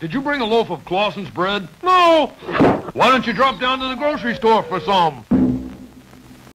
Did you bring a loaf of Claussen's bread? No. Why don't you drop down to the grocery store for some?